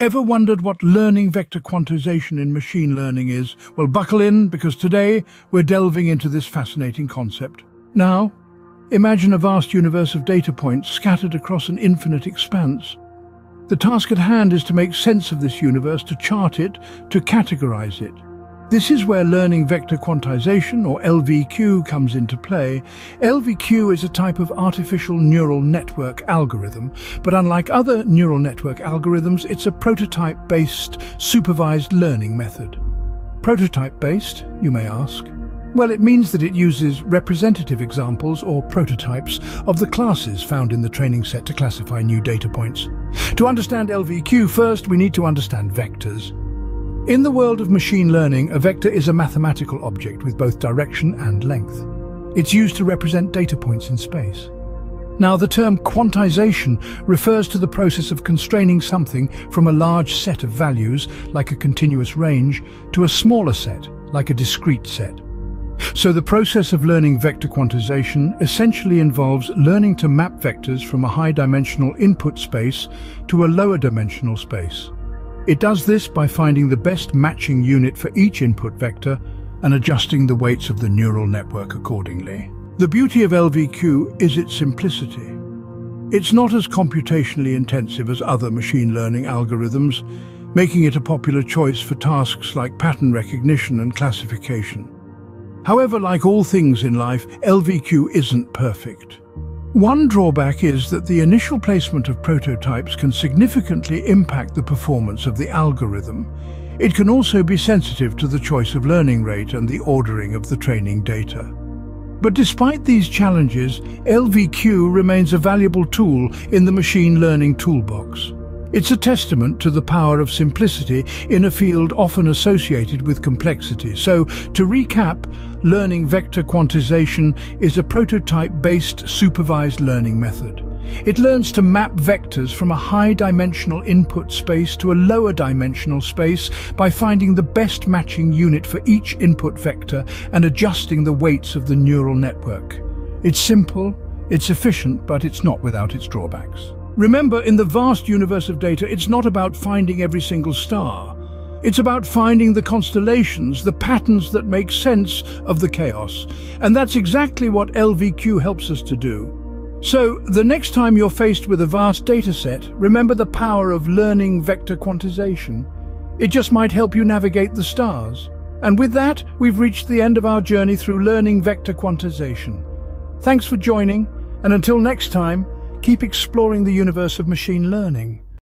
Ever wondered what learning vector quantization in machine learning is? Well, buckle in, because today we're delving into this fascinating concept. Now, imagine a vast universe of data points scattered across an infinite expanse. The task at hand is to make sense of this universe, to chart it, to categorize it. This is where learning vector quantization, or LVQ, comes into play. LVQ is a type of artificial neural network algorithm, but unlike other neural network algorithms, it's a prototype-based, supervised learning method. Prototype-based, you may ask? Well, it means that it uses representative examples or prototypes of the classes found in the training set to classify new data points. To understand LVQ, first we need to understand vectors. In the world of machine learning, a vector is a mathematical object with both direction and length. It's used to represent data points in space. Now, the term quantization refers to the process of constraining something from a large set of values, like a continuous range, to a smaller set, like a discrete set. So the process of learning vector quantization essentially involves learning to map vectors from a high-dimensional input space to a lower-dimensional space. It does this by finding the best matching unit for each input vector and adjusting the weights of the neural network accordingly. The beauty of LVQ is its simplicity. It's not as computationally intensive as other machine learning algorithms, making it a popular choice for tasks like pattern recognition and classification. However, like all things in life, LVQ isn't perfect. One drawback is that the initial placement of prototypes can significantly impact the performance of the algorithm. It can also be sensitive to the choice of learning rate and the ordering of the training data. But despite these challenges, LVQ remains a valuable tool in the machine learning toolbox. It's a testament to the power of simplicity in a field often associated with complexity. So, to recap, learning vector quantization is a prototype-based supervised learning method. It learns to map vectors from a high-dimensional input space to a lower-dimensional space by finding the best matching unit for each input vector and adjusting the weights of the neural network. It's simple, it's efficient, but it's not without its drawbacks. Remember, in the vast universe of data, it's not about finding every single star. It's about finding the constellations, the patterns that make sense of the chaos. And that's exactly what LVQ helps us to do. So, the next time you're faced with a vast data set, remember the power of learning vector quantization. It just might help you navigate the stars. And with that, we've reached the end of our journey through learning vector quantization. Thanks for joining, and until next time, keep exploring the universe of machine learning.